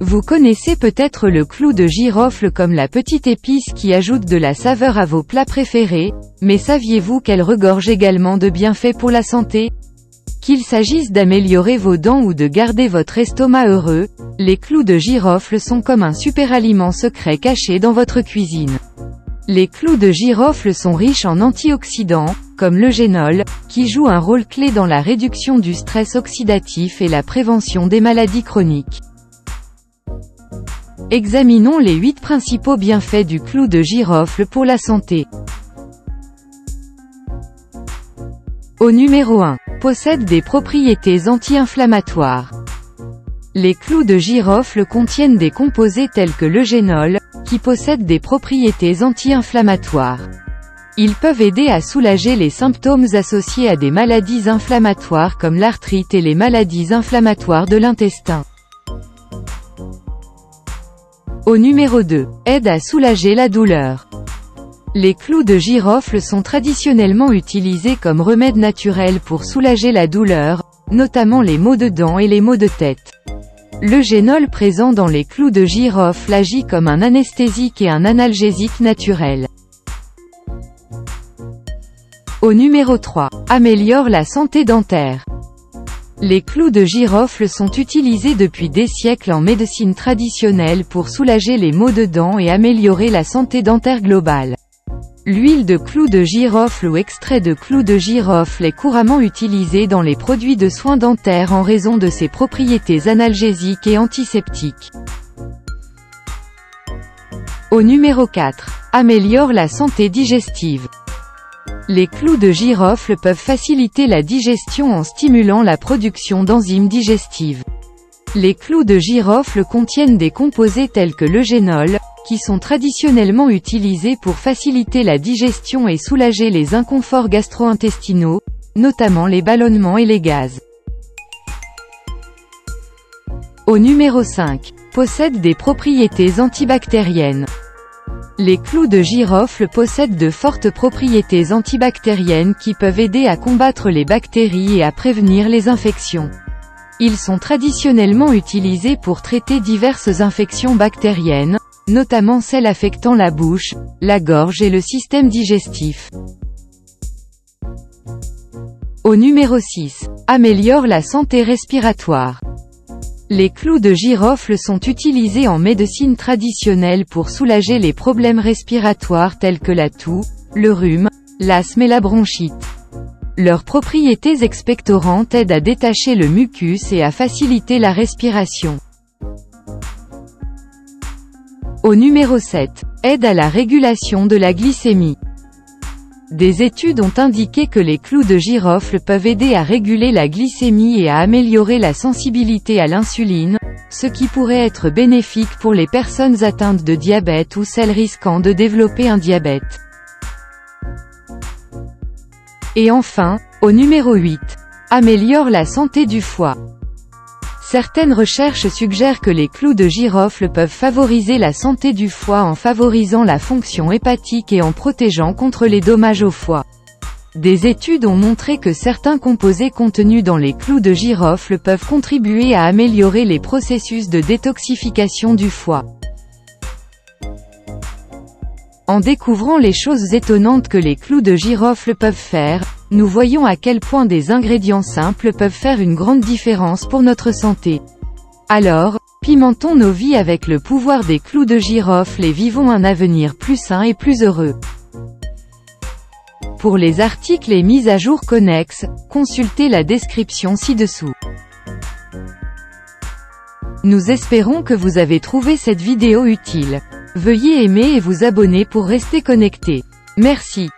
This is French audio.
Vous connaissez peut-être le clou de girofle comme la petite épice qui ajoute de la saveur à vos plats préférés, mais saviez-vous qu'elle regorge également de bienfaits pour la santé? Qu'il s'agisse d'améliorer vos dents ou de garder votre estomac heureux, les clous de girofle sont comme un super aliment secret caché dans votre cuisine. Les clous de girofle sont riches en antioxydants, comme le génol, qui joue un rôle clé dans la réduction du stress oxydatif et la prévention des maladies chroniques. Examinons les 8 principaux bienfaits du clou de girofle pour la santé. Au numéro 1. Possède des propriétés anti-inflammatoires. Les clous de girofle contiennent des composés tels que le génol, qui possèdent des propriétés anti-inflammatoires. Ils peuvent aider à soulager les symptômes associés à des maladies inflammatoires comme l'arthrite et les maladies inflammatoires de l'intestin. Au numéro 2. Aide à soulager la douleur. Les clous de girofle sont traditionnellement utilisés comme remède naturel pour soulager la douleur, notamment les maux de dents et les maux de tête. Le génol présent dans les clous de girofle agit comme un anesthésique et un analgésique naturel. Au numéro 3. Améliore la santé dentaire. Les clous de girofle sont utilisés depuis des siècles en médecine traditionnelle pour soulager les maux de dents et améliorer la santé dentaire globale. L'huile de clous de girofle ou extrait de clous de girofle est couramment utilisée dans les produits de soins dentaires en raison de ses propriétés analgésiques et antiseptiques. Au numéro 4. Améliore la santé digestive. Les clous de girofle peuvent faciliter la digestion en stimulant la production d'enzymes digestives. Les clous de girofle contiennent des composés tels que le génol, qui sont traditionnellement utilisés pour faciliter la digestion et soulager les inconforts gastro-intestinaux, notamment les ballonnements et les gaz. Au numéro 5. Possède des propriétés antibactériennes. Les clous de girofle possèdent de fortes propriétés antibactériennes qui peuvent aider à combattre les bactéries et à prévenir les infections. Ils sont traditionnellement utilisés pour traiter diverses infections bactériennes, notamment celles affectant la bouche, la gorge et le système digestif. Au numéro 6. Améliore la santé respiratoire. Les clous de girofle sont utilisés en médecine traditionnelle pour soulager les problèmes respiratoires tels que la toux, le rhume, l'asthme et la bronchite. Leurs propriétés expectorantes aident à détacher le mucus et à faciliter la respiration. Au numéro 7. Aide à la régulation de la glycémie. Des études ont indiqué que les clous de girofle peuvent aider à réguler la glycémie et à améliorer la sensibilité à l'insuline, ce qui pourrait être bénéfique pour les personnes atteintes de diabète ou celles risquant de développer un diabète. Et enfin, au numéro 8. Améliore la santé du foie. Certaines recherches suggèrent que les clous de girofle peuvent favoriser la santé du foie en favorisant la fonction hépatique et en protégeant contre les dommages au foie. Des études ont montré que certains composés contenus dans les clous de girofle peuvent contribuer à améliorer les processus de détoxification du foie. En découvrant les choses étonnantes que les clous de girofle peuvent faire, nous voyons à quel point des ingrédients simples peuvent faire une grande différence pour notre santé. Alors, pimentons nos vies avec le pouvoir des clous de girofle et vivons un avenir plus sain et plus heureux. Pour les articles et mises à jour connexes, consultez la description ci-dessous. Nous espérons que vous avez trouvé cette vidéo utile. Veuillez aimer et vous abonner pour rester connecté. Merci.